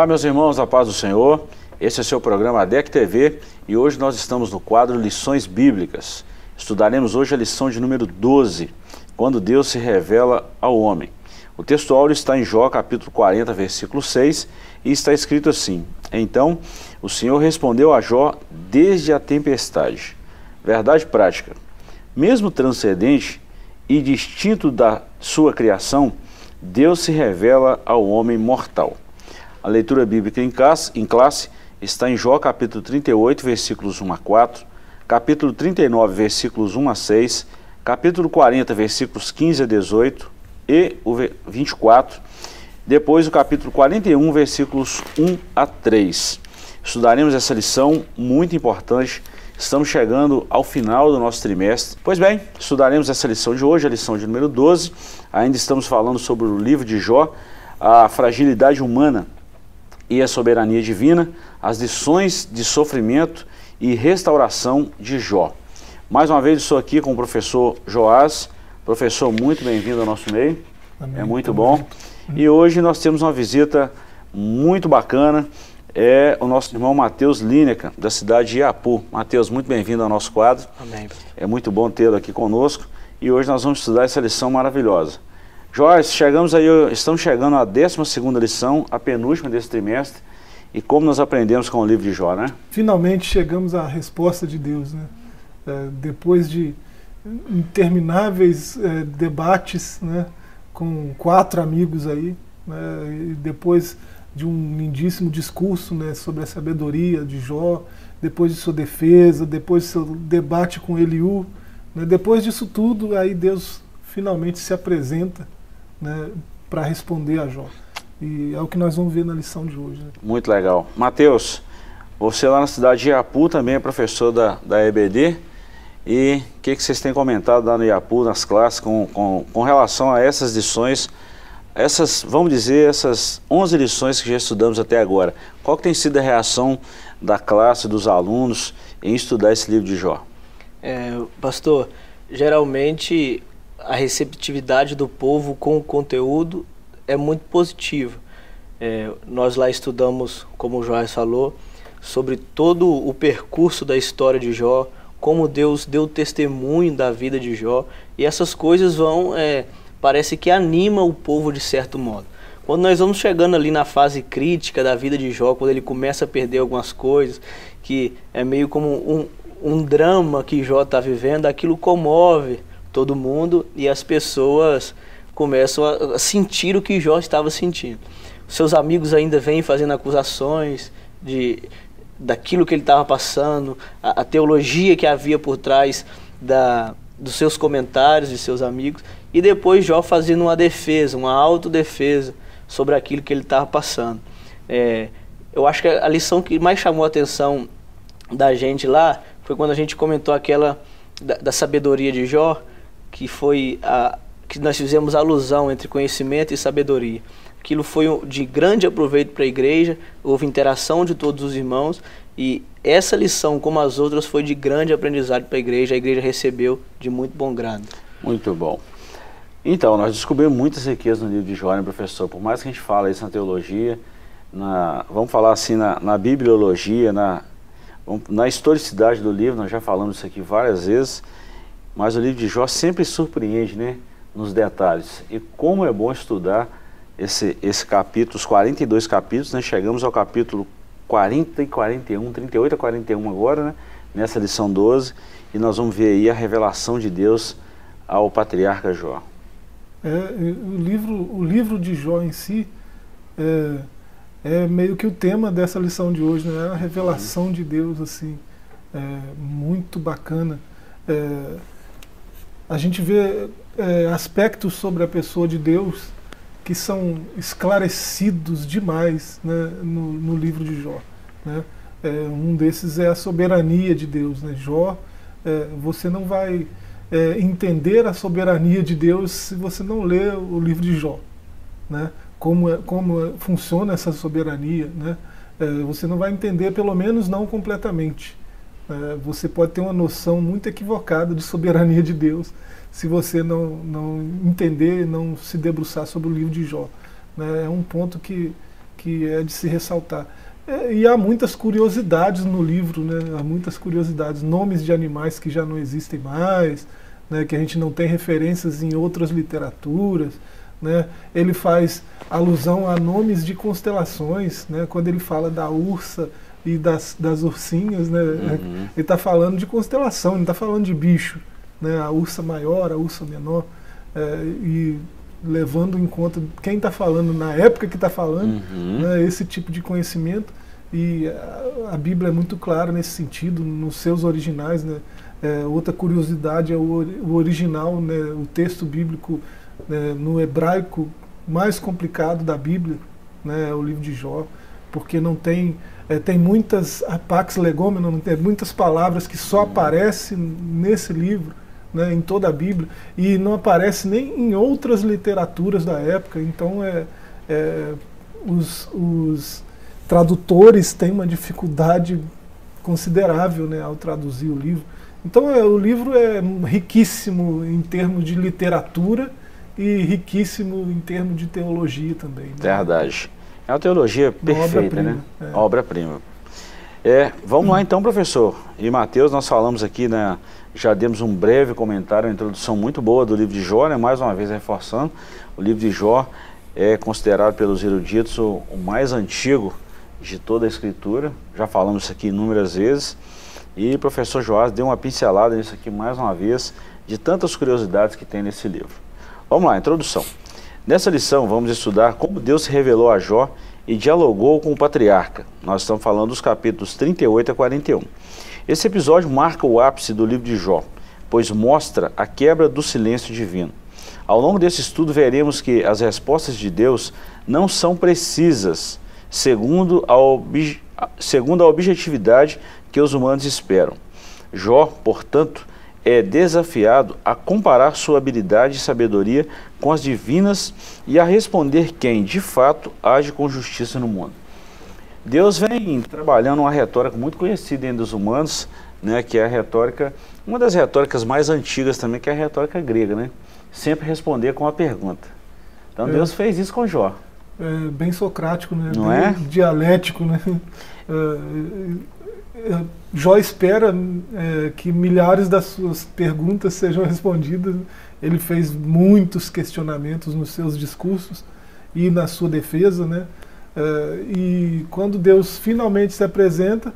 Olá, meus irmãos, a paz do Senhor. Esse é seu programa ADEC TV e hoje nós estamos no quadro Lições Bíblicas. Estudaremos hoje a lição de número 12, quando Deus se revela ao homem. O texto áureo está em Jó, capítulo 40, versículo 6, e está escrito assim: Então o Senhor respondeu a Jó desde a tempestade. Verdade prática. Mesmo transcendente e distinto da sua criação, Deus se revela ao homem mortal. A leitura bíblica em classe, em classe está em Jó capítulo 38, versículos 1 a 4, capítulo 39, versículos 1 a 6, capítulo 40, versículos 15 a 18 e o 24, depois o capítulo 41, versículos 1 a 3. Estudaremos essa lição muito importante. Estamos chegando ao final do nosso trimestre. Pois bem, estudaremos essa lição de hoje, a lição de número 12. Ainda estamos falando sobre o livro de Jó, a fragilidade humana e a soberania divina, as lições de sofrimento e restauração de Jó. Mais uma vez estou aqui com o professor Joás. Professor, muito bem-vindo ao nosso meio. Amém. É muito bom. E hoje nós temos uma visita muito bacana. É o nosso irmão Matheus Lineca, da cidade de Iapu. Matheus, muito bem-vindo ao nosso quadro. Amém. É muito bom tê-lo aqui conosco. E hoje nós vamos estudar essa lição maravilhosa. Joyce, chegamos aí, estamos chegando à 12 lição, a penúltima desse trimestre. E como nós aprendemos com o livro de Jó, né? Finalmente chegamos à resposta de Deus, né? É, depois de intermináveis é, debates, né? Com quatro amigos aí, né? e depois de um lindíssimo discurso, né? Sobre a sabedoria de Jó, depois de sua defesa, depois de seu debate com Eliú, né? depois disso tudo, aí Deus finalmente se apresenta né, para responder a Jó. E é o que nós vamos ver na lição de hoje. Né? Muito legal. Mateus, você lá na cidade de Iapu também é professor da, da EBD. E o que, que vocês têm comentado lá no Iapu, nas classes, com, com, com relação a essas lições, essas, vamos dizer, essas 11 lições que já estudamos até agora? Qual que tem sido a reação da classe, dos alunos, em estudar esse livro de Jó? É, pastor, geralmente a receptividade do povo com o conteúdo é muito positiva. É, nós lá estudamos, como o Joás falou, sobre todo o percurso da história de Jó, como Deus deu testemunho da vida de Jó, e essas coisas vão, é, parece que anima o povo de certo modo. Quando nós vamos chegando ali na fase crítica da vida de Jó, quando ele começa a perder algumas coisas, que é meio como um, um drama que Jó está vivendo, aquilo comove todo mundo e as pessoas começam a sentir o que Jó estava sentindo. Seus amigos ainda vêm fazendo acusações de daquilo que ele estava passando, a, a, teologia que havia por trás da, dos seus comentários de seus amigos, e depois Jó fazendo uma defesa, uma autodefesa sobre aquilo que ele estava passando. É, eu acho que a lição que mais chamou a atenção da gente lá foi quando a gente comentou aquela da, da sabedoria de Jó, que foi a que nós fizemos alusão entre conhecimento e sabedoria. Aquilo foi de grande aproveito para a igreja, houve interação de todos os irmãos e essa lição, como as outras, foi de grande aprendizado para a igreja. A igreja recebeu de muito bom grado. Muito bom. Então, nós descobrimos muitas riquezas no livro de Jó, né, professor? Por mais que a gente fale isso na teologia, na, vamos falar assim, na, na bibliologia, na, na historicidade do livro, nós já falamos isso aqui várias vezes, mas o livro de Jó sempre surpreende, né? Nos detalhes. E como é bom estudar esse, esse capítulo, os 42 capítulos, né? Chegamos ao capítulo 40 e 41, 38 a 41 agora, né? Nessa lição 12. E nós vamos ver aí a revelação de Deus ao patriarca Jó. É, o, livro, o livro de Jó em si é, é meio que o tema dessa lição de hoje, né? É a revelação de Deus, assim, é, muito bacana. É, a gente vê é, aspectos sobre a pessoa de Deus que são esclarecidos demais né, no, no, livro de Jó. Né? É, um desses é a soberania de Deus. Né? Jó, é, você não vai é, entender a soberania de Deus se você não ler o livro de Jó. Né? Como, é, como funciona essa soberania. Né? É, você não vai entender, pelo menos não completamente. É, você pode ter uma noção muito equivocada de soberania de Deus se você não, não entender, não se debruçar sobre o livro de Jó. Né? É um ponto que, que é de se ressaltar. É, e há muitas curiosidades no livro, né? há muitas curiosidades, nomes de animais que já não existem mais, né? que a gente não tem referências em outras literaturas. Né? Ele faz alusão a nomes de constelações, né? quando ele fala da ursa e das, das ursinhas, né? Uhum. ele está falando de constelação, ele não está falando de bicho. Né? A ursa maior, a ursa menor. É, e levando em conta quem está falando na época que está falando, uhum. né, esse tipo de conhecimento. E a, a, Bíblia é muito clara nesse sentido, nos seus originais. Né? É, outra curiosidade é o, o original, né, o texto bíblico né, no hebraico mais complicado da Bíblia, né, é o livro de Jó, porque não tem é, tem muitas apax legomena, tem muitas palavras que só aparecem nesse livro né, em toda a Bíblia, e não aparece nem em outras literaturas da época. Então, é, é os, os, tradutores têm uma dificuldade considerável né, ao traduzir o livro. Então, é, o livro é riquíssimo em termos de literatura e riquíssimo em termos de teologia também. Né? Verdade. É uma teologia perfeita, obra né? É. Obra-prima. É, vamos lá então, professor. E Mateus, nós falamos aqui, né, já demos um breve comentário, uma introdução muito boa do livro de Jó, né, mais uma vez reforçando, o livro de Jó é considerado pelos eruditos o, o mais antigo de toda a escritura, já falamos isso aqui inúmeras vezes, e o professor Joás deu uma pincelada nisso aqui mais uma vez, de tantas curiosidades que tem nesse livro. Vamos lá, introdução. Nessa lição vamos estudar como Deus se revelou a Jó e dialogou com o patriarca. Nós estamos falando dos capítulos 38 a 41. Esse episódio marca o ápice do livro de Jó, pois mostra a quebra do silêncio divino. Ao longo desse estudo, veremos que as respostas de Deus não são precisas, segundo a, segundo a objetividade que os humanos esperam. Jó, portanto, é desafiado a comparar sua habilidade e sabedoria com as divinas e a responder quem, de fato, age com justiça no mundo. Deus vem trabalhando uma retórica muito conhecida entre os humanos, né, que é a retórica, uma das retóricas mais antigas também, que é a retórica grega, né? Sempre responder com uma pergunta. Então é. Deus fez isso com Jó. É bem socrático, né? Não bem é? Dialético, né? É, Jó espera é, que milhares das suas perguntas sejam respondidas. Ele fez muitos questionamentos nos seus discursos e na sua defesa, né? Uh, e quando Deus finalmente se apresenta,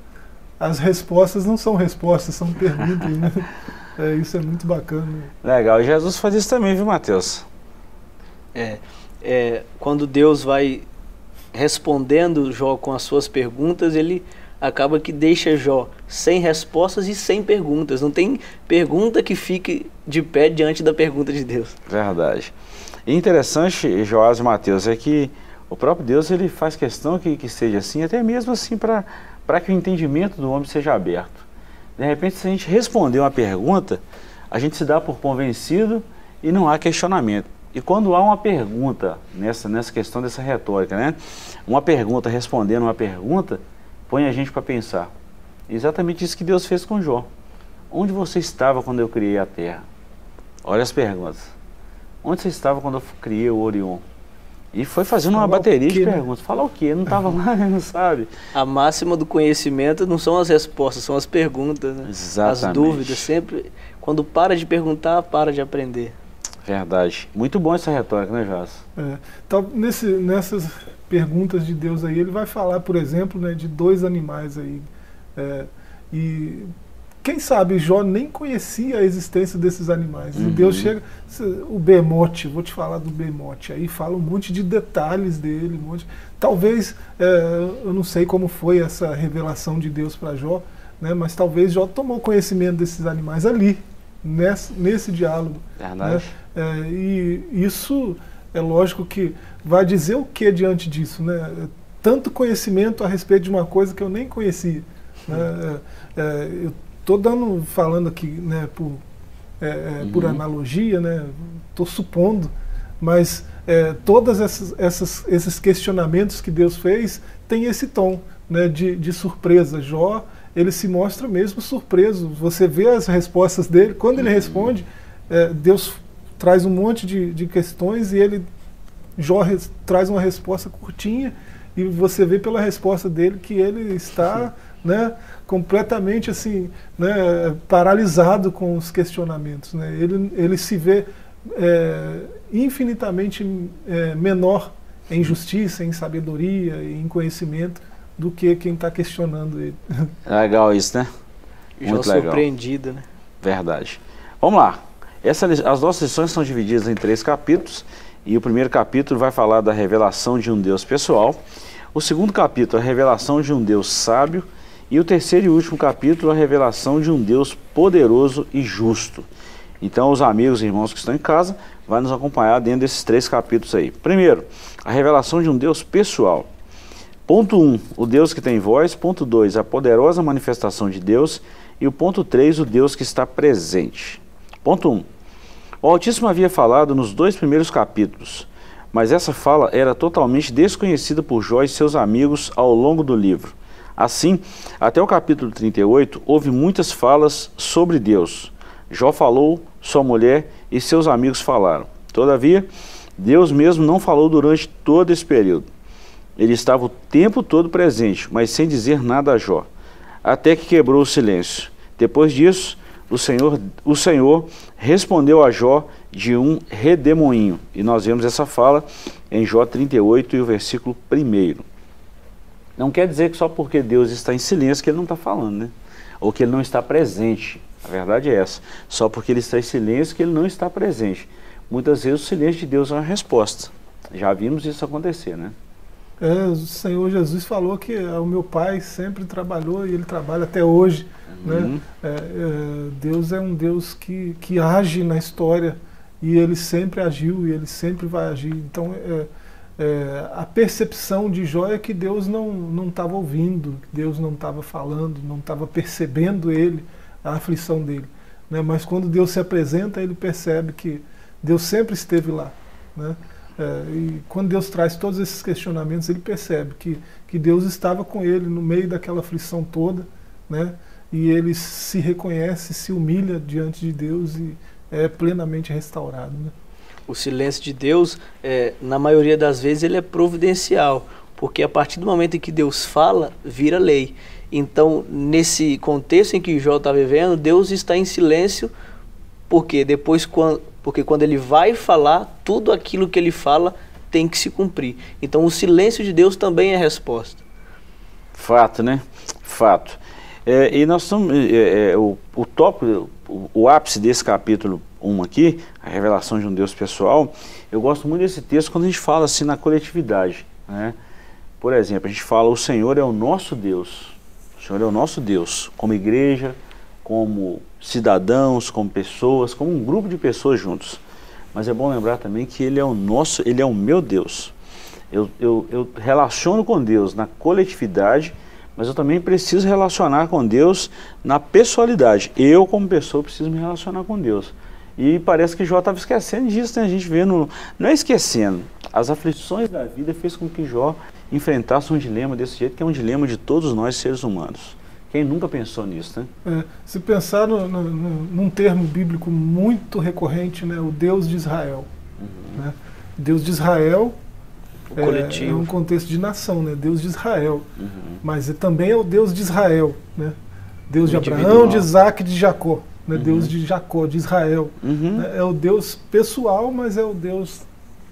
as respostas não são respostas, são perguntas. Né? É, isso é muito bacana. Legal. E Jesus faz isso também, viu, Mateus? É, é, quando Deus vai respondendo Jó com as suas perguntas, ele acaba que deixa Jó sem respostas e sem perguntas. Não tem pergunta que fique de pé diante da pergunta de Deus. Verdade. E interessante, Joás e Mateus, é que o próprio Deus ele faz questão que, que seja assim, até mesmo assim para que o entendimento do homem seja aberto. De repente, se a gente responder uma pergunta, a gente se dá por convencido e não há questionamento. E quando há uma pergunta nessa, nessa questão dessa retórica, né? uma pergunta respondendo uma pergunta, põe a gente para pensar. Exatamente isso que Deus fez com Jó. Onde você estava quando eu criei a terra? Olha as perguntas. Onde você estava quando eu criei o Orion? E foi fazendo uma bateria de né? perguntas. Falar o quê? Não estava lá, não sabe. A máxima do conhecimento não são as respostas, são as perguntas, né? Exatamente. As dúvidas. Sempre, quando para de perguntar, para de aprender. Verdade. Muito bom essa retórica, né, Jás? É. Então, nesse, nessas perguntas de Deus aí, ele vai falar, por exemplo, né, de dois animais aí. É, e quem sabe Jó nem conhecia a existência desses animais. Uhum. E Deus chega, o bemote, vou te falar do bemote, aí fala um monte de detalhes dele, um monte. Talvez, é, eu não sei como foi essa revelação de Deus para Jó, né, mas talvez Jó tomou conhecimento desses animais ali, nesse, nesse diálogo. Né? É, e isso é lógico que vai dizer o que diante disso, né? Tanto conhecimento a respeito de uma coisa que eu nem conhecia. Né? É, é eu Estou dando, falando aqui né, por, é, é, uhum. por analogia, né? Estou supondo, mas é, todas essas, essas, esses questionamentos que Deus fez tem esse tom né, de, de surpresa. Jó, ele se mostra mesmo surpreso. Você vê as respostas dele. Quando ele uhum. responde, é, Deus traz um monte de, de questões e ele Jó res, traz uma resposta curtinha e você vê pela resposta dele que ele está né, completamente assim, né, paralisado com os questionamentos. Né? Ele, ele se vê é, infinitamente é, menor em justiça, em sabedoria, em conhecimento do que quem está questionando ele. Legal isso, né? Muito Já legal. surpreendido, né? Verdade. Vamos lá. Essa, as nossas lições são divididas em três capítulos e o primeiro capítulo vai falar da revelação de um Deus pessoal. O segundo capítulo, a revelação de um Deus sábio. E o terceiro e último capítulo, a revelação de um Deus poderoso e justo. Então, os amigos e irmãos que estão em casa vão nos acompanhar dentro desses três capítulos aí. Primeiro, a revelação de um Deus pessoal. Ponto 1, um, o Deus que tem voz. Ponto 2, a poderosa manifestação de Deus. E o ponto 3, o Deus que está presente. Ponto 1. Um, o Altíssimo havia falado nos dois primeiros capítulos, mas essa fala era totalmente desconhecida por Jó e seus amigos ao longo do livro. Assim, até o capítulo 38, houve muitas falas sobre Deus. Jó falou, sua mulher e seus amigos falaram. Todavia, Deus mesmo não falou durante todo esse período. Ele estava o tempo todo presente, mas sem dizer nada a Jó, até que quebrou o silêncio. Depois disso, o Senhor, o Senhor respondeu a Jó de um redemoinho. E nós vemos essa fala em Jó 38 e o versículo 1. Não quer dizer que só porque Deus está em silêncio que ele não está falando, né? Ou que ele não está presente. A verdade é essa. Só porque ele está em silêncio que ele não está presente. Muitas vezes o silêncio de Deus é uma resposta. Já vimos isso acontecer, né? É, o Senhor Jesus falou que o meu pai sempre trabalhou e ele trabalha até hoje. Né? Uhum. É, é, Deus é um Deus que, que age na história e ele sempre agiu e ele sempre vai agir. Então, é, é, a percepção de Jó é que Deus não estava ouvindo, Deus não estava falando, não estava percebendo ele, a aflição dele. Né? Mas quando Deus se apresenta, ele percebe que Deus sempre esteve lá. Né? É, e quando Deus traz todos esses questionamentos, ele percebe que, que Deus estava com ele no meio daquela aflição toda, né? e ele se reconhece, se humilha diante de Deus e é plenamente restaurado. Né? O silêncio de Deus, é, na maioria das vezes, ele é providencial, porque a partir do momento em que Deus fala, vira lei. Então, nesse contexto em que Jó está vivendo, Deus está em silêncio, porque depois, quando, porque quando ele vai falar, tudo aquilo que ele fala tem que se cumprir. Então o silêncio de Deus também é resposta. Fato, né? Fato. É, e nós estamos. É, é, o, o tópico, o, o, ápice desse capítulo 1 aqui, a revelação de um Deus pessoal, eu gosto muito desse texto quando a gente fala assim na coletividade. Né? Por exemplo, a gente fala: o Senhor é o nosso Deus. O Senhor é o nosso Deus, como igreja, como cidadãos, como pessoas, como um grupo de pessoas juntos. Mas é bom lembrar também que Ele é o nosso, Ele é o meu Deus. Eu, eu, eu relaciono com Deus na coletividade, mas eu também preciso relacionar com Deus na pessoalidade. Eu, como pessoa, preciso me relacionar com Deus. E parece que Jó estava esquecendo disso, né? A gente vê no. Não é esquecendo. As aflições da vida fez com que Jó enfrentasse um dilema desse jeito, que é um dilema de todos nós seres humanos. Quem nunca pensou nisso, né? É, se pensar no, no, num termo bíblico muito recorrente, né, o Deus de Israel. Uhum. Né? Deus de Israel é, é, um contexto de nação, né? Deus de Israel. Uhum. Mas é, também é o Deus de Israel, né? Deus de Abraão, de Isaac e de Jacó. Né? Uhum. Deus de Jacó, de Israel. Uhum. Né? É o Deus pessoal, mas é o Deus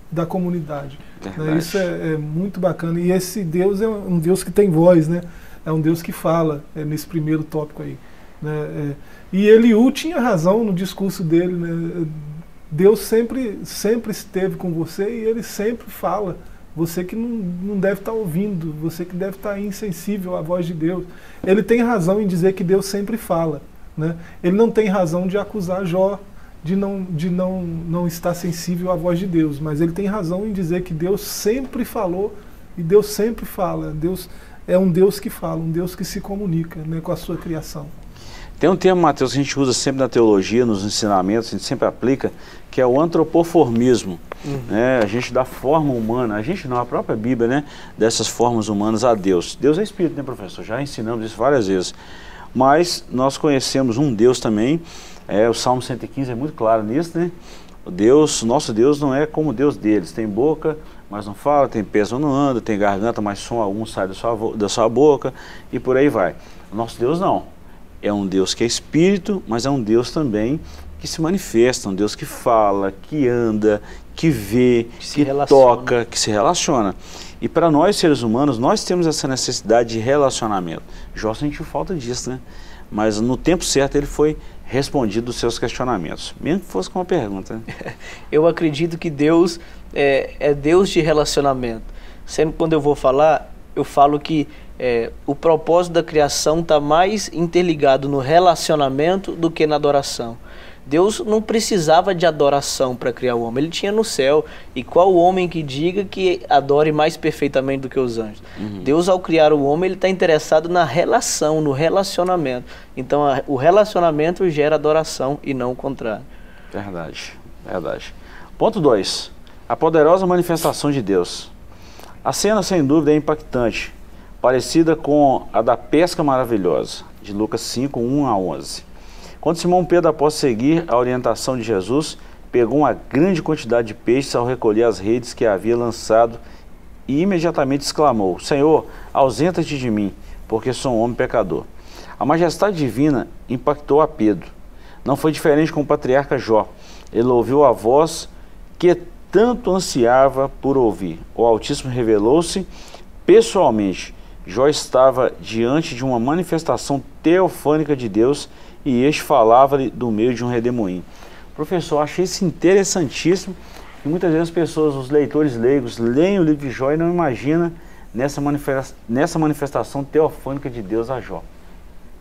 da comunidade. Né? Isso é, é, muito bacana. E esse Deus é um Deus que tem voz, né? É um Deus que fala é, nesse primeiro tópico aí. Né? É, e Eliú tinha razão no discurso dele. Né? Deus sempre, sempre esteve com você e ele sempre fala. Você que não, não deve estar ouvindo, você que deve estar insensível à voz de Deus. Ele tem razão em dizer que Deus sempre fala. Né? Ele não tem razão de acusar Jó de, não, de não, não estar sensível à voz de Deus, mas ele tem razão em dizer que Deus sempre falou e Deus sempre fala. Deus é um Deus que fala, um Deus que se comunica né, com a sua criação. Tem um termo, Mateus, que a gente usa sempre na teologia, nos ensinamentos, a gente sempre aplica, que é o antropoformismo. Uhum. Né? A gente dá forma humana, a gente não, a própria Bíblia, né? Dessas formas humanas a Deus. Deus é Espírito, né, professor? Já ensinamos isso várias vezes. Mas nós conhecemos um Deus também, é, o Salmo 115 é muito claro nisso, né? O Deus, nosso Deus não é como o Deus deles, tem boca mas não fala, tem peso, não anda, tem garganta, mas som algum sai da sua, da sua boca e por aí vai. Nosso Deus não. É um Deus que é espírito, mas é um Deus também que se manifesta, um Deus que fala, que anda, que vê, que, que toca, que se relaciona. E para nós, seres humanos, nós temos essa necessidade de relacionamento. Jó sentiu falta disso, né? Mas no tempo certo ele foi respondido os seus questionamentos, mesmo que fosse com uma pergunta. Né? Eu acredito que Deus é, é, Deus de relacionamento. Sempre quando eu vou falar, eu falo que é, o propósito da criação está mais interligado no relacionamento do que na adoração. Deus não precisava de adoração para criar o homem, ele tinha no céu. E qual o homem que diga que adore mais perfeitamente do que os anjos? Uhum. Deus, ao criar o homem, ele está interessado na relação, no relacionamento. Então, a, o relacionamento gera adoração e não o contrário. Verdade, verdade. Ponto 2. A poderosa manifestação de Deus. A cena, sem dúvida, é impactante, parecida com a da pesca maravilhosa, de Lucas 5, 1 a 11. Quando Simão Pedro, após seguir a orientação de Jesus, pegou uma grande quantidade de peixes ao recolher as redes que havia lançado e imediatamente exclamou: Senhor, ausenta-te de mim, porque sou um homem pecador. A majestade divina impactou a Pedro. Não foi diferente com o patriarca Jó. Ele ouviu a voz que tanto ansiava por ouvir. O Altíssimo revelou-se pessoalmente. Jó estava diante de uma manifestação teofânica de Deus e este falava-lhe do meio de um redemoinho. Professor, achei isso interessantíssimo e muitas vezes as pessoas, os leitores leigos, leem o livro de Jó e não imaginam nessa, manifesta nessa manifestação teofânica de Deus a Jó.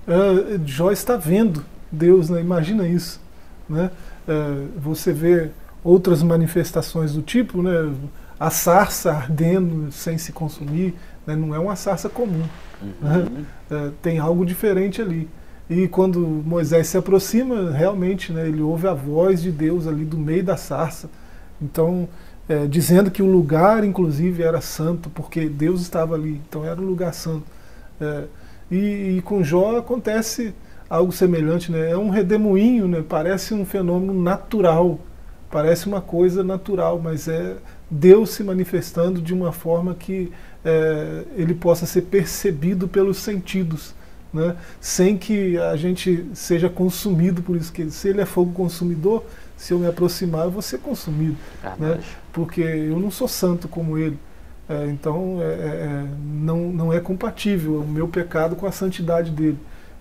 Uh, Jó está vendo Deus, né? imagina isso. Né? Uh, você vê outras manifestações do tipo, né? a sarça ardendo sem se consumir, né? não é uma sarça comum. Uhum. Né? Uh, tem algo diferente ali. E quando Moisés se aproxima, realmente né, ele ouve a voz de Deus ali do meio da sarça. Então, é, dizendo que o lugar, inclusive, era santo, porque Deus estava ali. Então, era um lugar santo. É, e, e, com Jó acontece algo semelhante. Né? É um redemoinho, né? parece um fenômeno natural. Parece uma coisa natural, mas é Deus se manifestando de uma forma que é, ele possa ser percebido pelos sentidos né, sem que a gente seja consumido por isso. Que se ele é fogo consumidor, se eu me aproximar, eu vou ser consumido. Né, porque eu não sou santo como ele. É, então é, é, é, não, não é compatível o meu pecado com a santidade dele.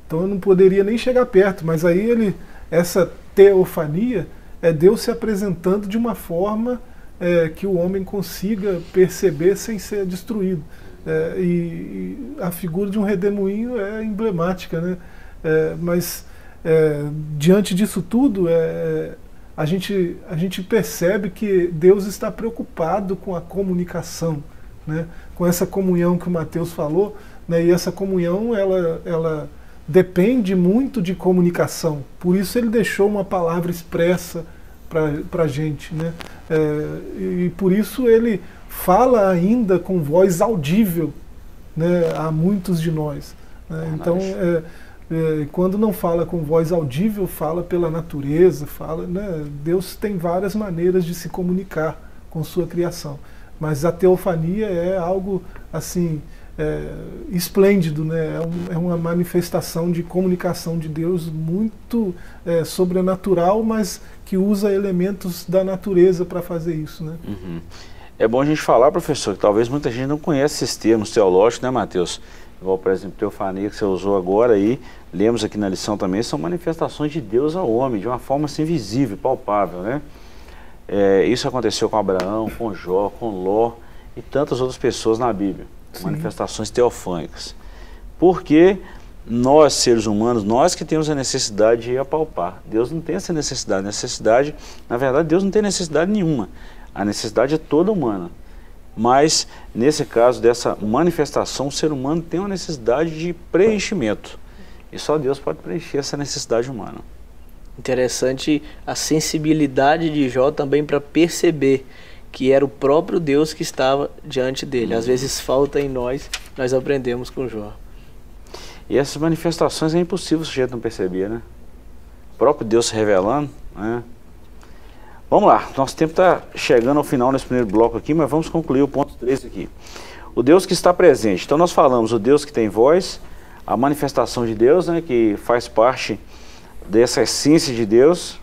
Então eu não poderia nem chegar perto, mas aí ele, essa teofania é Deus se apresentando de uma forma é, que o homem consiga perceber sem ser destruído. É, e, e, a figura de um redemoinho é emblemática, né? É, mas é, diante disso tudo, é, a, gente, a gente percebe que Deus está preocupado com a comunicação, né? com essa comunhão que o Mateus falou, né? e essa comunhão ela, ela depende muito de comunicação. Por isso ele deixou uma palavra expressa para a gente. Né? É, e por isso ele fala ainda com voz audível né, a muitos de nós. Né? Então, é, é, quando não fala com voz audível, fala pela natureza, fala. Né, Deus tem várias maneiras de se comunicar com sua criação. Mas a teofania é algo assim é, esplêndido, né? É, um, é, uma manifestação de comunicação de Deus muito é, sobrenatural, mas que usa elementos da natureza para fazer isso, né? Uhum. É bom a gente falar, professor, que talvez muita gente não conhece esses termos teológicos, né, Mateus? Igual, por exemplo, teofania que você usou agora aí, lemos aqui na lição também, são manifestações de Deus ao homem, de uma forma assim visível, palpável, né? É, isso aconteceu com Abraão, com Jó, com Ló e tantas outras pessoas na Bíblia. Sim. Manifestações teofânicas. Porque nós, seres humanos, nós que temos a necessidade de apalpar. Deus não tem essa necessidade. Necessidade, na verdade, Deus não tem necessidade nenhuma. A necessidade é toda humana. Mas, nesse caso dessa manifestação, o ser humano tem uma necessidade de preenchimento. E só Deus pode preencher essa necessidade humana. Interessante a sensibilidade de Jó também para perceber que era o próprio Deus que estava diante dele. Às vezes falta em nós, nós aprendemos com Jó. E essas manifestações é impossível o sujeito não perceber, né? O próprio Deus se revelando, né? Vamos lá, nosso tempo está chegando ao final nesse primeiro bloco aqui, mas vamos concluir o ponto 3 aqui. O Deus que está presente. Então nós falamos o Deus que tem voz, a manifestação de Deus, né, que faz parte dessa essência de Deus.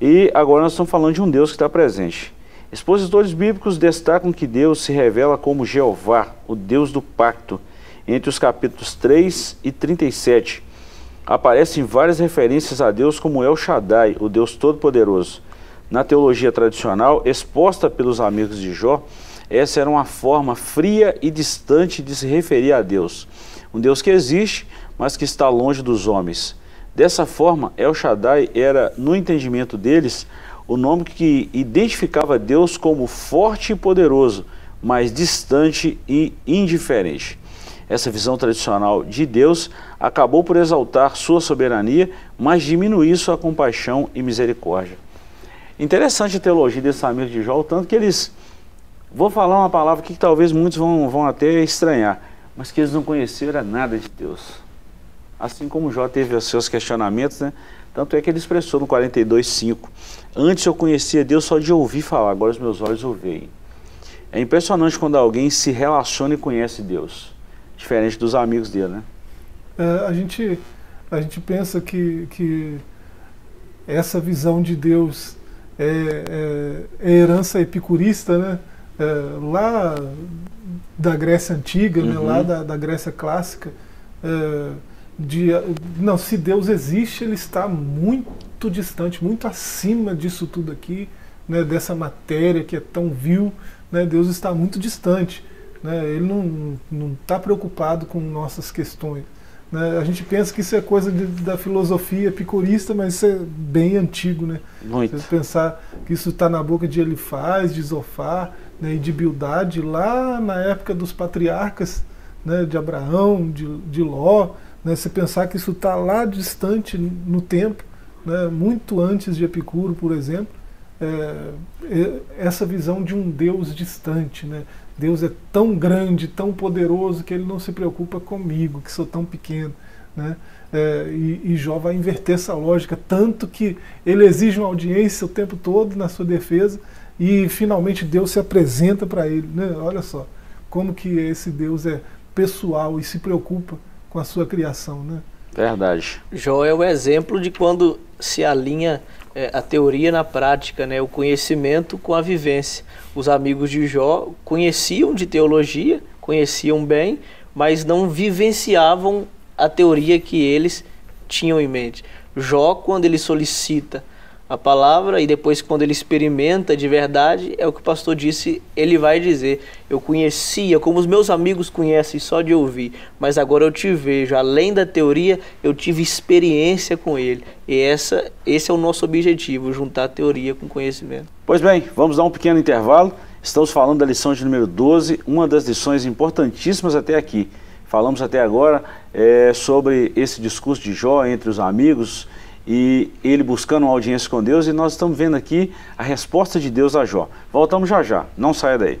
E agora nós estamos falando de um Deus que está presente. Expositores bíblicos destacam que Deus se revela como Jeová, o Deus do pacto, entre os capítulos 3 e 37. Aparecem várias referências a Deus como El Shaddai, o Deus Todo-Poderoso. Na teologia tradicional, exposta pelos amigos de Jó, essa era uma forma fria e distante de se referir a Deus. Um Deus que existe, mas que está longe dos homens. Dessa forma, El Shaddai era, no entendimento deles, o nome que identificava Deus como forte e poderoso, mas distante e indiferente. Essa visão tradicional de Deus acabou por exaltar sua soberania, mas diminuir sua compaixão e misericórdia. Interessante a teologia desses amigos de Jó, tanto que eles. Vou falar uma palavra que talvez muitos vão, vão até estranhar, mas que eles não conheceram nada de Deus. Assim como Jó teve os seus questionamentos, né? Tanto é que ele expressou no 42,5: Antes eu conhecia Deus só de ouvir falar, agora os meus olhos o veem. É impressionante quando alguém se relaciona e conhece Deus, diferente dos amigos dele, né? É, a, gente, a gente pensa que, que essa visão de Deus é, é, é herança epicurista, né? É, lá da Grécia Antiga, uhum. né? lá da, da Grécia Clássica. É, de, não, se Deus existe, ele está muito distante, muito acima disso tudo aqui, né? dessa matéria que é tão vil. Né? Deus está muito distante. Né? Ele não está preocupado com nossas questões. Né? A gente pensa que isso é coisa de, da filosofia epicurista, mas isso é bem antigo. Né? Muito. Você pensar que isso está na boca de Elifaz, de Zofar né, e de Bildade, lá na época dos patriarcas, né, de Abraão, de, de Ló. Né? Você pensar que isso está lá distante no tempo, né, muito antes de Epicuro, por exemplo. É, é, essa visão de um Deus distante, né? Deus é tão grande, tão poderoso que ele não se preocupa comigo, que sou tão pequeno. Né? É, e, e, Jó vai inverter essa lógica, tanto que ele exige uma audiência o tempo todo na sua defesa e finalmente Deus se apresenta para ele. Né? Olha só como que esse Deus é pessoal e se preocupa com a sua criação. Né? Verdade. Jó é o exemplo de quando se alinha é, a teoria na prática, né? o conhecimento com a vivência. Os amigos de Jó conheciam de teologia, conheciam bem, mas não vivenciavam a teoria que eles tinham em mente. Jó, quando ele solicita a palavra e depois quando ele experimenta de verdade, é o que o pastor disse, ele vai dizer, eu conhecia, como os meus amigos conhecem só de ouvir, mas agora eu te vejo, além da teoria, eu tive experiência com ele. E essa, esse é o nosso objetivo, juntar teoria com conhecimento. Pois bem, vamos dar um pequeno intervalo. Estamos falando da lição de número 12, uma das lições importantíssimas até aqui. Falamos até agora é, sobre esse discurso de Jó entre os amigos, e ele buscando uma audiência com Deus, e nós estamos vendo aqui a resposta de Deus a Jó. Voltamos já já, não saia daí.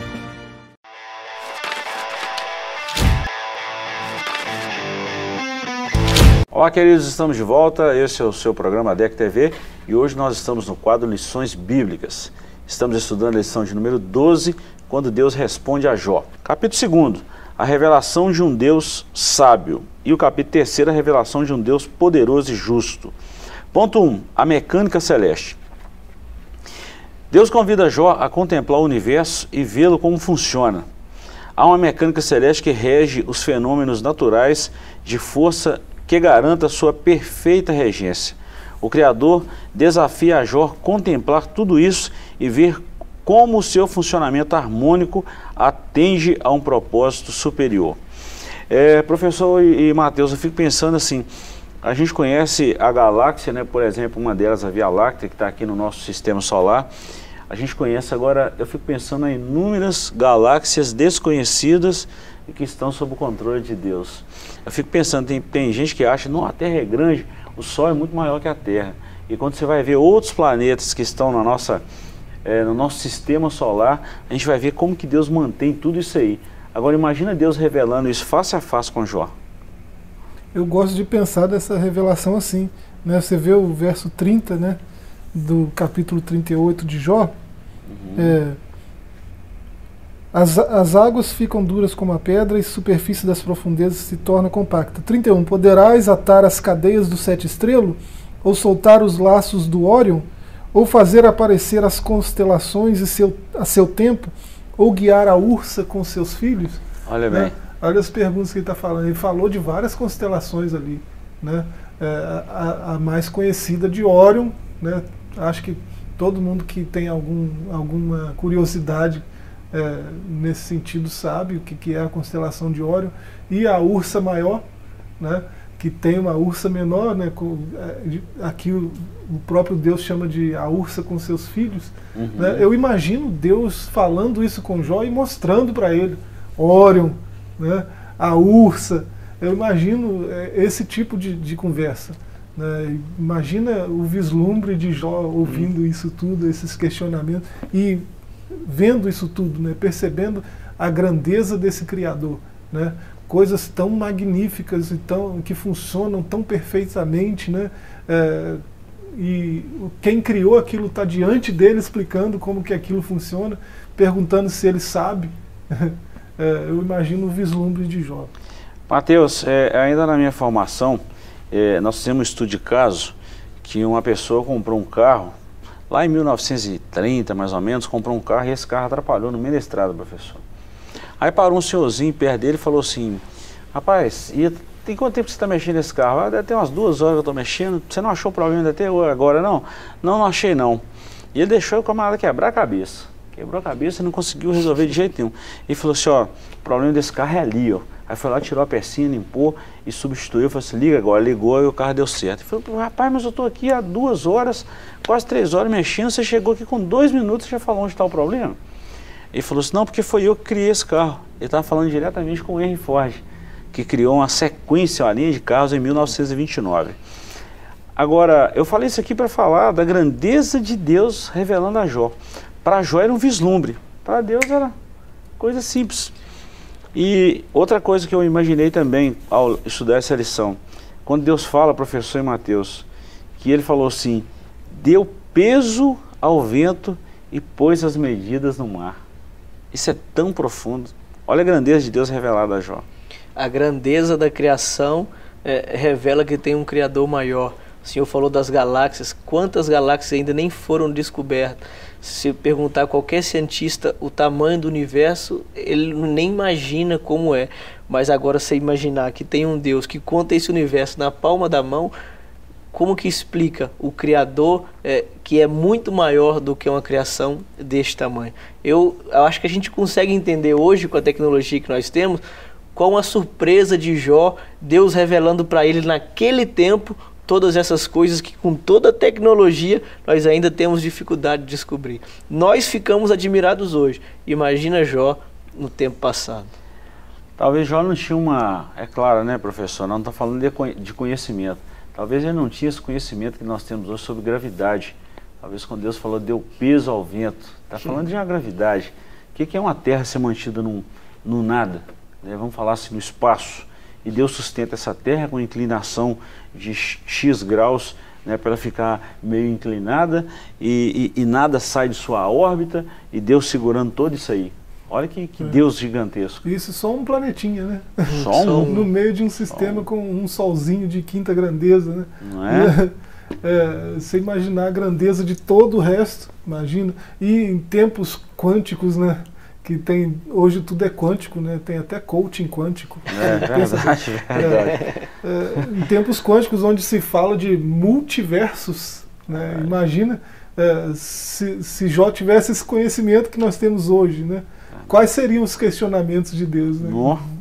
Olá, queridos, estamos de volta. Esse é o seu programa DEC TV e hoje nós estamos no quadro Lições Bíblicas. Estamos estudando a lição de número 12, quando Deus responde a Jó. Capítulo 2, a revelação de um Deus sábio. E o capítulo 3, a revelação de um Deus poderoso e justo. Ponto 1, um, a mecânica celeste. Deus convida Jó a contemplar o universo e vê-lo como funciona. Há uma mecânica celeste que rege os fenômenos naturais de força que garanta sua perfeita regência. O Criador desafia a Jó contemplar tudo isso e ver como o seu funcionamento harmônico atende a um propósito superior. É, professor e, e Matheus, eu fico pensando assim, a gente conhece a galáxia, né? Por exemplo, uma delas, a Via Láctea, que está aqui no nosso sistema solar. A gente conhece agora, eu fico pensando em inúmeras galáxias desconhecidas e que estão sob o controle de Deus. Eu fico pensando, tem, tem gente que acha, não, a Terra é grande, o Sol é muito maior que a Terra. E quando você vai ver outros planetas que estão na nossa, é, no nosso sistema solar, a gente vai ver como que Deus mantém tudo isso aí. Agora imagina Deus revelando isso face a face com Jó. Eu gosto de pensar dessa revelação assim. Né? Você vê o verso 30 né, do capítulo 38 de Jó. Uhum. É, as, as águas ficam duras como a pedra e a superfície das profundezas se torna compacta. 31. Poderás atar as cadeias do sete estrelo, ou soltar os laços do Órion, ou fazer aparecer as constelações e seu, a seu tempo, ou guiar a ursa com seus filhos? Olha bem. Né? Olha as perguntas que ele está falando. Ele falou de várias constelações ali. Né? É, a, a, mais conhecida de Órion, né? acho que todo mundo que tem algum, alguma curiosidade é, nesse sentido sabe o que, que é a constelação de Órion, e a Ursa Maior, né, que tem uma ursa menor, né, com, é, aqui o, o, próprio Deus chama de a ursa com seus filhos. Uhum. Né, eu imagino Deus falando isso com Jó e mostrando para ele Órion, né, a ursa. Eu imagino é, esse tipo de, de conversa. Né? Imagina o vislumbre de Jó ouvindo uhum. isso tudo, esses questionamentos. E vendo isso tudo, né, percebendo a grandeza desse Criador, né, coisas tão magníficas e tão, que funcionam tão perfeitamente, né, é, e quem criou aquilo está diante dele explicando como que aquilo funciona, perguntando se ele sabe. é, eu imagino o vislumbre de Jó. Mateus, é, ainda na minha formação, é, nós fizemos um estudo de caso que uma pessoa comprou um carro Lá em 1930, mais ou menos, comprou um carro e esse carro atrapalhou no meio da estrada, professor. Aí parou um senhorzinho perto dele e falou assim, rapaz, e tem quanto tempo você está mexendo nesse carro? Ah, deve ter umas duas horas que eu estou mexendo. Você não achou problema até agora, não? Não, não achei não. E ele deixou o camarada quebrar a cabeça. Quebrou a cabeça e não conseguiu resolver de jeito nenhum. Ele falou assim, ó, o problema desse carro é ali, ó. Aí foi lá, tirou a pecinha, limpou e substituiu. Falei assim, liga agora, ligou e o carro deu certo. Ele falou, rapaz, mas eu estou aqui há duas horas, quase três horas mexendo, você chegou aqui com dois minutos e já falou onde está o problema? Ele falou assim, não, porque foi eu que criei esse carro. Ele estava falando diretamente com o Henry Ford, que criou uma sequência, uma linha de carros em 1929. Agora, eu falei isso aqui para falar da grandeza de Deus revelando a Jó. Para Jó era um vislumbre, para Deus era coisa simples. E outra coisa que eu imaginei também ao estudar essa lição, quando Deus fala, professor em Mateus, que ele falou assim: deu peso ao vento e pôs as medidas no mar. Isso é tão profundo. Olha a grandeza de Deus revelada a Jó. A grandeza da criação é, revela que tem um Criador maior. O Senhor falou das galáxias. Quantas galáxias ainda nem foram descobertas? Se perguntar a qualquer cientista o tamanho do universo, ele nem imagina como é. Mas agora, você imaginar que tem um Deus que conta esse universo na palma da mão, como que explica o Criador é, que é muito maior do que uma criação deste tamanho? Eu, eu acho que a gente consegue entender hoje, com a tecnologia que nós temos, qual a surpresa de Jó, Deus revelando para ele naquele tempo todas essas coisas que com toda a tecnologia nós ainda temos dificuldade de descobrir. Nós ficamos admirados hoje. Imagina Jó no tempo passado. Talvez Jó não tinha uma, é claro, né, professor, não está falando de conhecimento. Talvez ele não tinha esse conhecimento que nós temos hoje sobre gravidade. Talvez quando Deus falou deu peso ao vento, está falando de uma gravidade. O que é uma terra ser mantida no, no nada? Né? Vamos falar assim, no espaço e Deus sustenta essa terra com inclinação de X graus, né, para ficar meio inclinada e, e, e, nada sai de sua órbita e Deus segurando todo isso aí. Olha que, que é. Deus gigantesco. Isso só um planetinha, né? Só um? no meio de um sistema com um solzinho de quinta grandeza, né? Não é? é? Você imaginar a grandeza de todo o resto, imagina. E em tempos quânticos, né? Que tem hoje tudo é quântico, né? Tem até coaching quântico. É verdade, verdade. É, é, em tempos quânticos onde se fala de multiversos, né? É. Imagina é, se, se Jó tivesse esse conhecimento que nós temos hoje, né? Quais seriam os questionamentos de Deus, né?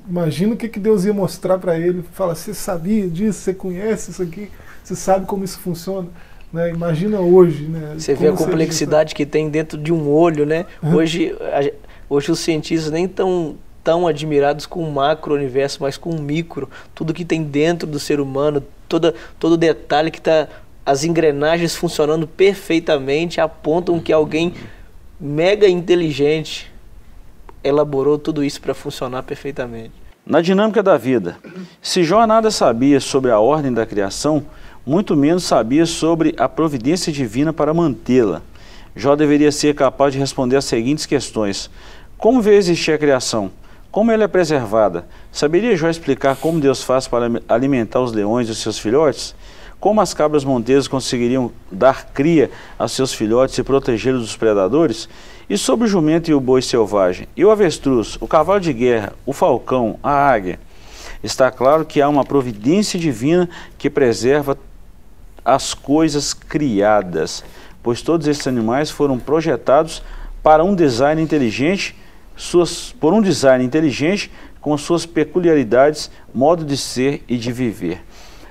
Imagina o que, que Deus ia mostrar para ele. Fala, você sabia disso, você conhece isso aqui, você sabe como isso funciona. Né? Imagina hoje. Né? Você vê a complexidade que tem dentro de um olho. Né? Hoje, a, hoje os cientistas nem estão tão admirados com o macro universo, mas com o micro. Tudo que tem dentro do ser humano, toda, todo detalhe que está. As engrenagens funcionando perfeitamente apontam que alguém mega inteligente elaborou tudo isso para funcionar perfeitamente. Na dinâmica da vida, se Jó nada sabia sobre a ordem da criação, muito menos sabia sobre a providência divina para mantê-la. Jó deveria ser capaz de responder as seguintes questões: Como vê existir a criação? Como ela é preservada? Saberia Jó explicar como Deus faz para alimentar os leões e os seus filhotes? Como as cabras montesas conseguiriam dar cria aos seus filhotes e protegê-los dos predadores? E sobre o jumento e o boi selvagem, e o avestruz, o cavalo de guerra, o falcão, a águia, está claro que há uma providência divina que preserva as coisas criadas, pois todos esses animais foram projetados para um design inteligente, suas, por um design inteligente com suas peculiaridades, modo de ser e de viver.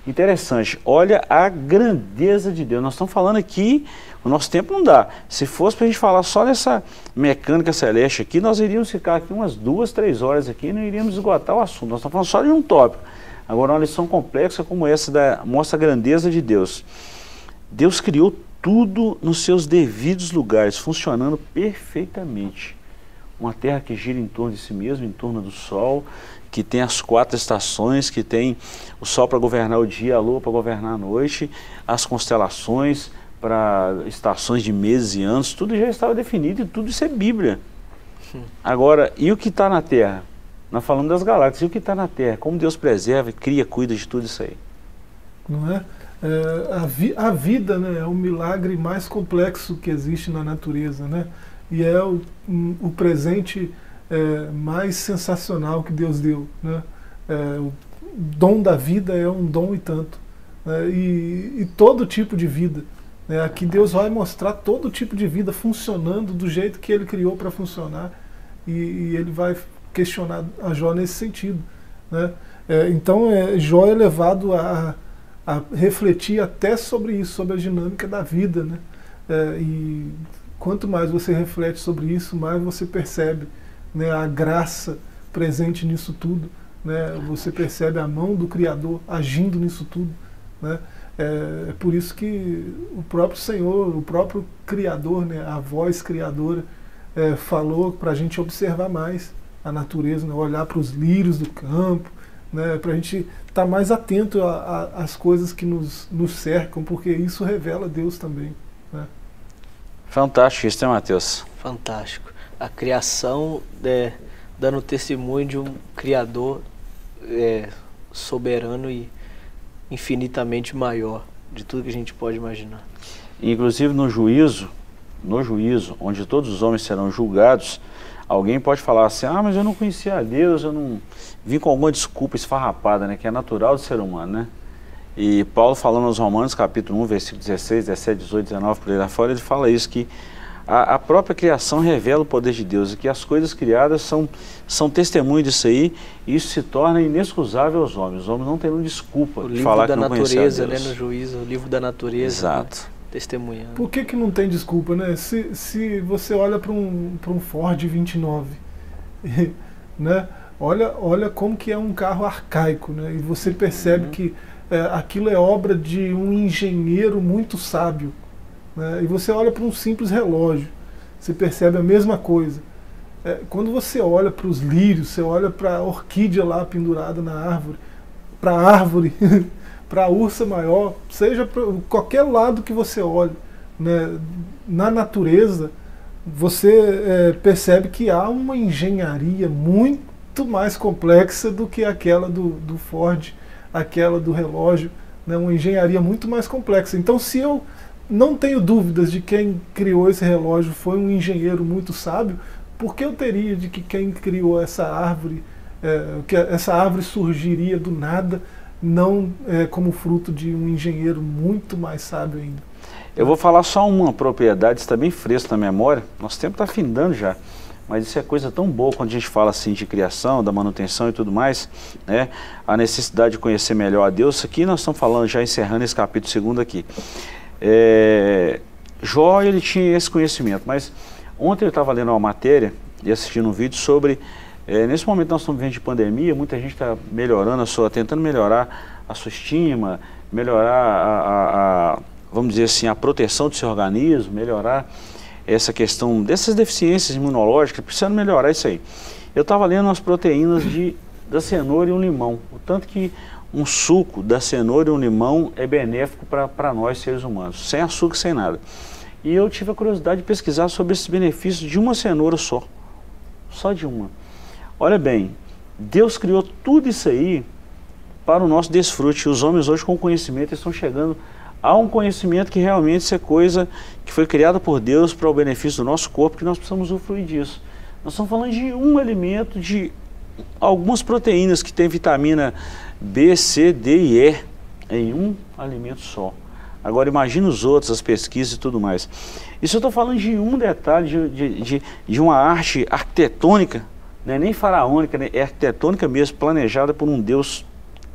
Interessante, olha a grandeza de Deus. Nós estamos falando aqui o nosso tempo não dá. Se fosse para a gente falar só dessa mecânica celeste aqui, nós iríamos ficar aqui umas duas, três horas aqui e não iríamos esgotar o assunto. Nós estamos falando só de um tópico. Agora, uma lição complexa como essa da, mostra a grandeza de Deus. Deus criou tudo nos seus devidos lugares, funcionando perfeitamente. Uma terra que gira em torno de si mesma, em torno do Sol, que tem as quatro estações, que tem o Sol para governar o dia, a Lua para governar a noite, as constelações, para estações de meses e anos, tudo já estava definido e tudo isso é Bíblia. Agora, e o que está na Terra? Nós falamos das galáxias, e o que está na Terra? Como Deus preserva, cria, cuida de tudo isso aí? Não é? é a, vi, a, vida né, é o milagre mais complexo que existe na natureza, né? E é o, um, o presente é, mais sensacional que Deus deu, né? É, o dom da vida é um dom e tanto. Né? E, e todo tipo de vida. Né? Aqui Deus vai mostrar todo tipo de vida funcionando do jeito que Ele criou para funcionar e, e, Ele vai questionar a Jó nesse sentido. Né? É, então é, Jó é levado a, a, refletir até sobre isso, sobre a dinâmica da vida. Né? É, e quanto mais você reflete sobre isso, mais você percebe né, a graça presente nisso tudo. Né? Você percebe a mão do Criador agindo nisso tudo. Né? É, é, por isso que o próprio Senhor, o próprio Criador, né, a voz criadora, é, falou para a gente observar mais a natureza, né, olhar para os lírios do campo, né, para a gente estar tá mais atento às coisas que nos, nos cercam, porque isso revela Deus também. Né. Fantástico isso, né, Mateus? Fantástico. A criação é, dando testemunho de um Criador é, soberano e infinitamente maior de tudo que a gente pode imaginar. Inclusive no juízo, no juízo, onde todos os homens serão julgados, alguém pode falar assim: "Ah, mas eu não conhecia a Deus, eu não vim com alguma desculpa esfarrapada, né, que é natural do ser humano, né?" E Paulo falando aos Romanos, capítulo 1, versículo 16, 17, 18, 19, por aí lá fora, ele fala isso que a, a, própria criação revela o poder de Deus e que as coisas criadas são, são testemunho disso aí e isso se torna inexcusável aos homens. Os homens não têm desculpa de falar que não natureza, né, no juízo, o livro da natureza. Exato. Né, testemunhando. Por que, que não tem desculpa, né? Se, se você olha para um, um Ford 29, né? Olha, olha como que é um carro arcaico, né? E você percebe uhum. que é, aquilo é obra de um engenheiro muito sábio, né? E você olha para um simples relógio, você percebe a mesma coisa. É, quando você olha para os lírios, você olha para a orquídea lá pendurada na árvore, para a árvore, para a ursa maior, seja para qualquer lado que você olhe, né? na natureza, você é, percebe que há uma engenharia muito mais complexa do que aquela do, do Ford, aquela do relógio, né? uma engenharia muito mais complexa. Então, se eu não tenho dúvidas de quem criou esse relógio foi um engenheiro muito sábio, porque eu teria de que quem criou essa árvore, é, que essa árvore surgiria do nada, não é, como fruto de um engenheiro muito mais sábio ainda. Eu vou falar só uma propriedade, está bem fresco na memória, nosso tempo está findando já, mas isso é coisa tão boa quando a gente fala assim de criação, da manutenção e tudo mais, né? A necessidade de conhecer melhor a Deus. Aqui nós estamos falando, já encerrando esse capítulo segundo aqui. É, Jó, ele tinha esse conhecimento, mas ontem eu estava lendo uma matéria e assistindo um vídeo sobre, é, nesse momento nós estamos vivendo de pandemia, muita gente está melhorando a sua, tentando melhorar a sua estima, melhorar a, a, a vamos dizer assim, a proteção do seu organismo, melhorar essa questão dessas deficiências imunológicas, precisando melhorar isso aí. Eu estava lendo as proteínas de, da cenoura e um limão, o tanto que um suco da cenoura e um limão é benéfico para nós seres humanos, sem açúcar, sem nada. E eu tive a curiosidade de pesquisar sobre esses benefícios de uma cenoura só, só de uma. Olha bem, Deus criou tudo isso aí para o nosso desfrute. Os homens hoje com conhecimento estão chegando há um conhecimento que realmente isso é coisa que foi criada por Deus para o benefício do nosso corpo, que nós precisamos usufruir disso. Nós estamos falando de um alimento, de algumas proteínas que tem vitamina B, C, D e E em um alimento só. Agora imagine os outros, as pesquisas e tudo mais. Isso eu estou falando de um detalhe, de, de, de, uma arte arquitetônica, não é nem faraônica, né? é arquitetônica mesmo, planejada por um Deus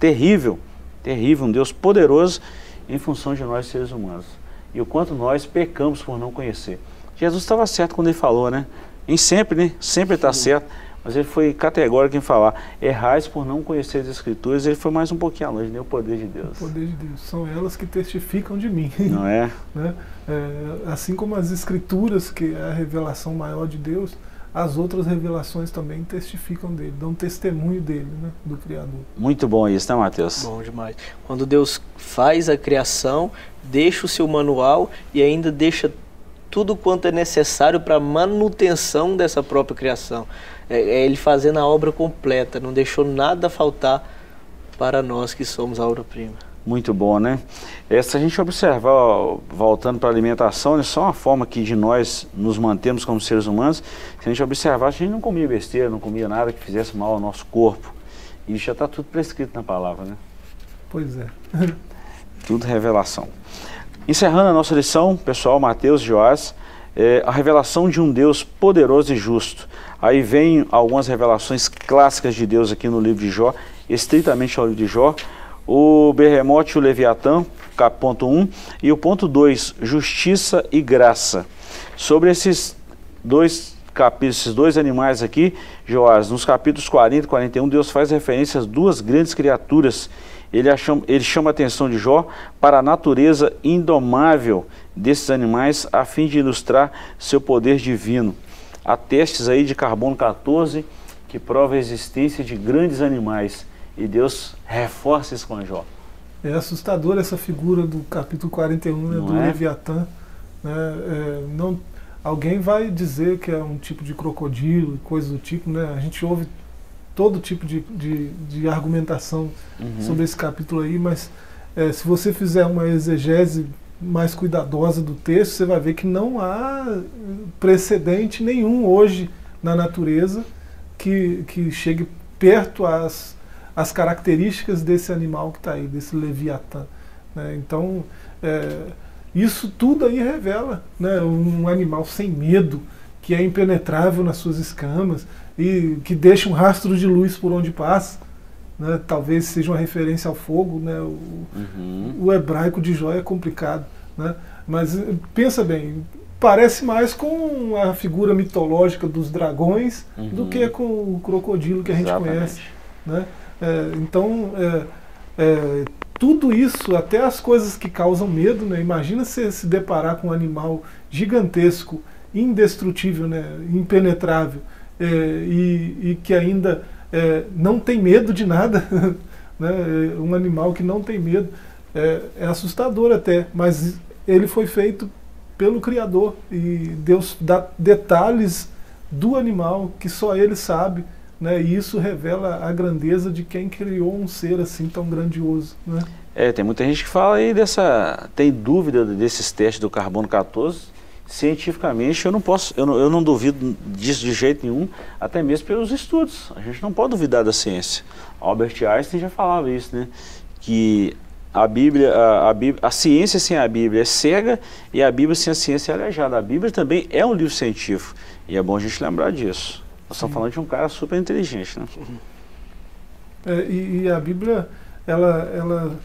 terrível, terrível, um Deus poderoso em função de nós seres humanos. E o quanto nós pecamos por não conhecer. Jesus estava certo quando ele falou, né? Em sempre, né? Sempre está certo. Mas ele foi categórico em falar, errais por não conhecer as Escrituras, ele foi mais um pouquinho longe, nem o poder de Deus. O poder de Deus. São elas que testificam de mim. Não é? né? é assim como as Escrituras, que é a revelação maior de Deus, as outras revelações também testificam dele, dão testemunho dele, né, do Criador. Muito bom isso, né, Mateus? Bom demais. Quando Deus faz a criação, deixa o seu manual e ainda deixa tudo quanto é necessário para a manutenção dessa própria criação. É, é, ele fazendo a obra completa, não deixou nada faltar para nós que somos a obra-prima. Muito bom, né? É, se a gente observar, voltando para a alimentação, é só uma forma que de nós nos mantemos como seres humanos. Se a gente observar, a gente não comia besteira, não comia nada que fizesse mal ao nosso corpo. E isso já está tudo prescrito na palavra, né? Pois é. tudo revelação. Encerrando a nossa lição, pessoal, Mateus e Joás, é, a revelação de um Deus poderoso e justo. Aí vem algumas revelações clássicas de Deus aqui no livro de Jó, estritamente ao livro de Jó o Berremote e o Leviatã, ponto 1, e o ponto 2, Justiça e Graça. Sobre esses dois capítulos, esses dois animais aqui, Joás, nos capítulos 40 e 41, Deus faz referência às duas grandes criaturas. Ele, chama, ele chama a atenção de Jó para a natureza indomável desses animais, a fim de ilustrar seu poder divino. Há testes aí de carbono 14 que prova a existência de grandes animais e Deus reforça isso com Jó. É assustador essa figura do capítulo 41 né, do é? Leviatã. Né, é, não, alguém vai dizer que é um tipo de crocodilo, coisa do tipo. Né, a gente ouve todo tipo de, de, de argumentação uhum. sobre esse capítulo aí, mas é, se você fizer uma exegese mais cuidadosa do texto, você vai ver que não há precedente nenhum hoje na natureza que, que chegue perto às as características desse animal que está aí, desse Leviatã. Né? Então, é, isso tudo aí revela né, um animal sem medo, que é impenetrável nas suas escamas e que deixa um rastro de luz por onde passa. Né? Talvez seja uma referência ao fogo. Né? O, uhum. o hebraico de Jó é complicado. Né? Mas pensa bem, parece mais com a figura mitológica dos dragões uhum. do que com o crocodilo que a gente Exatamente. conhece. Né? É, então, é, é, tudo isso, até as coisas que causam medo, né? imagina você se deparar com um animal gigantesco, indestrutível, né? impenetrável, e, e, que ainda não tem medo de nada, né? um animal que não tem medo, é, é assustador até, mas ele foi feito pelo Criador e Deus dá detalhes do animal que só ele sabe né? E isso revela a grandeza de quem criou um ser assim tão grandioso. Né? É, tem muita gente que fala aí dessa. tem dúvida desses testes do carbono 14. Cientificamente, eu não posso, eu não, eu não duvido disso de jeito nenhum, até mesmo pelos estudos. A gente não pode duvidar da ciência. Albert Einstein já falava isso, né? Que a Bíblia, a, a, Bíblia, a ciência sem a Bíblia é cega e a Bíblia sem a ciência é aleijada. A Bíblia também é um livro científico e é bom a gente lembrar disso. Nós estamos falando de um cara super inteligente, né? É, e, e, a Bíblia, ela, ela,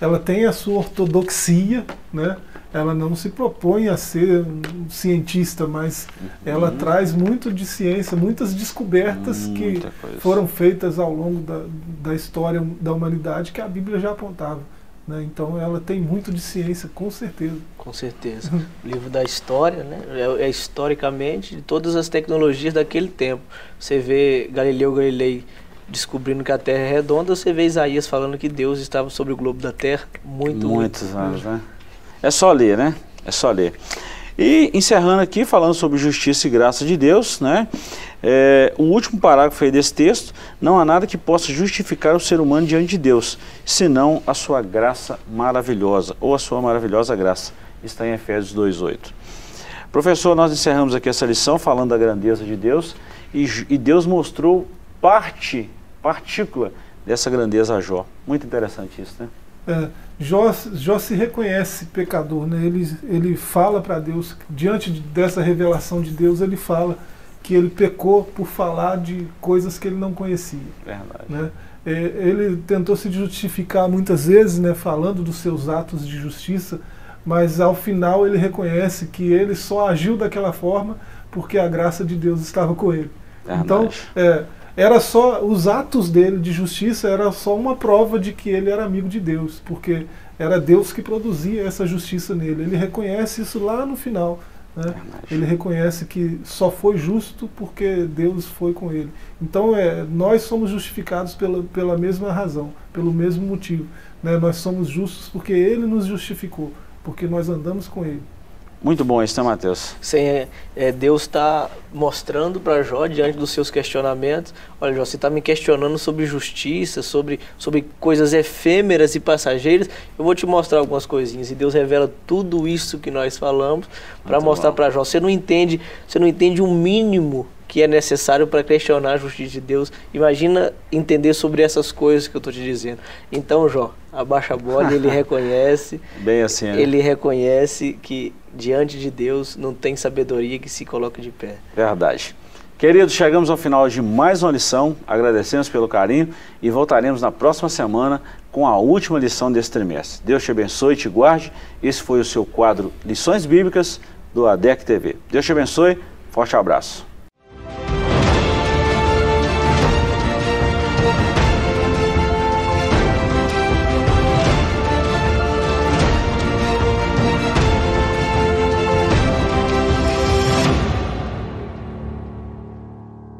ela tem a sua ortodoxia, né? Ela não se propõe a ser um cientista, mas uhum. ela traz muito de ciência, muitas descobertas Muita que coisa. foram feitas ao longo da, da história da humanidade que a Bíblia já apontava. Né? Então ela tem muito de ciência, com certeza. Com certeza. o livro da história, né? É, é, historicamente de todas as tecnologias daquele tempo. Você vê Galileu Galilei descobrindo que a Terra é redonda, você vê Isaías falando que Deus estava sobre o globo da Terra muito muitos anos, né? É só ler, né? É só ler. E encerrando aqui, falando sobre justiça e graça de Deus, né? É, o último parágrafo aí desse texto, não há nada que possa justificar o ser humano diante de Deus, senão a sua graça maravilhosa, ou a sua maravilhosa graça. Está em Efésios 2,8. Professor, nós encerramos aqui essa lição falando da grandeza de Deus, e, e Deus mostrou parte, partícula dessa grandeza a Jó. Muito interessante isso, né? É, Jó, Jó se reconhece pecador, né? ele, ele fala para Deus, diante dessa revelação de Deus, ele fala que ele pecou por falar de coisas que ele não conhecia. Verdade. Né? É, ele tentou se justificar muitas vezes, né, falando dos seus atos de justiça, mas ao final ele reconhece que ele só agiu daquela forma porque a graça de Deus estava com ele. Verdade. Então, é, era só os atos dele de justiça era só uma prova de que ele era amigo de Deus, porque era Deus que produzia essa justiça nele. Ele reconhece isso lá no final. Né? Ele reconhece que só foi justo porque Deus foi com ele. Então é, nós somos justificados pela, pela mesma razão, pelo mesmo motivo. Né? Nós somos justos porque Ele nos justificou, porque nós andamos com Ele. Muito bom isso, né, Matheus? Sim, é Deus está mostrando para Jó, diante dos seus questionamentos, olha, Jó, você está me questionando sobre justiça, sobre, sobre coisas efêmeras e passageiras, eu vou te mostrar algumas coisinhas. E Deus revela tudo isso que nós falamos para mostrar para Jó. Você não entende, você não entende o um mínimo que é necessário para questionar a justiça de Deus. Imagina entender sobre essas coisas que eu estou te dizendo. Então, Jó, abaixa a bola e ele reconhece. Bem assim, né? Ele reconhece que diante de Deus não tem sabedoria que se coloque de pé. Verdade. Queridos, chegamos ao final de mais uma lição. Agradecemos pelo carinho e voltaremos na próxima semana com a última lição desse trimestre. Deus te abençoe e te guarde. Esse foi o seu quadro Lições Bíblicas do ADEC TV. Deus te abençoe. Forte abraço. Thank you.